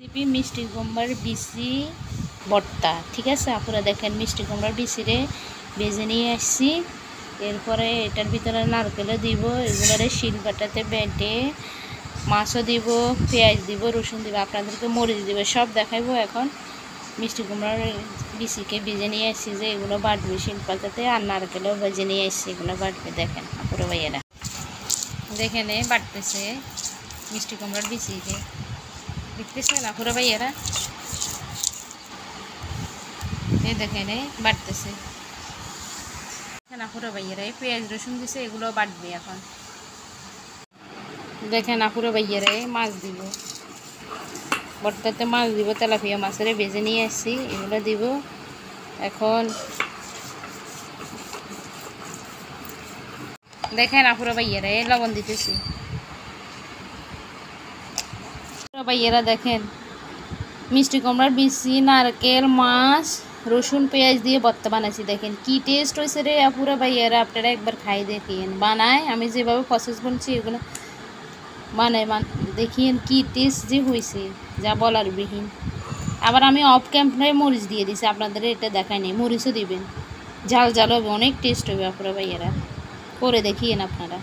Recipe মিষ্টি কুমড়ার বিচি, ভর্তা, ঠিক আছে? আপনারা দেখেন মিষ্টি কুমড়ার বিচিরে ভেজে নিয়ে আসছি। এরপরে এটার ভিতরে নারকেলও দিব, এগুলোরে শিল বাটাতে বেটে মাছও দিব, পেঁয়াজ দিব, রসুন দিব, আপনাদেরকে মরিচ দিব, সব দেখাইবো এখন। মিষ্টি কুমড়ার বিচিকে ভেজে নিয়ে আসছি যে এগুলো বাটবে শিল পাতাতে আর নারকেলও ভেজে নিয়ে আসছি, এগুলো বাটবে দেখেন আপুরা ভাইয়েরা। দেখেন বাটতেছে মিষ্টি কুমড়ার বিচিকে। দেখতেছেন দেখেন এ বাটতেছে দেখেন আপুরা ভাইয়েরা এই পেঁয়াজ রসুন দিছে এগুলো বাটবে এখন দেখেন আপুরা ভাইয়েরা এই মাছ দিব বর্তাতে মাছ দিব তেলাপিয়া মাছের ভেজে নিয়ে আসছি এগুলো দিব এখন দেখেন আপুরা ভাইয়েরা এই লবণ দিতেছি ভাইয়েরা দেখেন, মিষ্টি কুমড়ার বিচি, নারকেল, মাছ, রসুন, পেঁয়াজ দিয়ে ভর্তা বানাইছি। দেখেন কি টেস্ট হয়েছে রে আপুরা ভাইয়েরা আপনারা একবার খাই দেখিয়েন বানায়, আমি যেভাবে প্রসেস বলছি এগুলো বানায়, বান দেখিয়েন কি টেস্ট যে হয়েছে যা বলার বিহীন। আবার আমি অফ ক্যাম্পে মরিচ দিয়ে দিছি, আপনাদের এটা দেখায়নি মরিচও দিবেন। ঝাল ঝাল হবে, অনেক টেস্ট হবে আপুরা ভাইয়েরা করে দেখিয়েন আপনারা।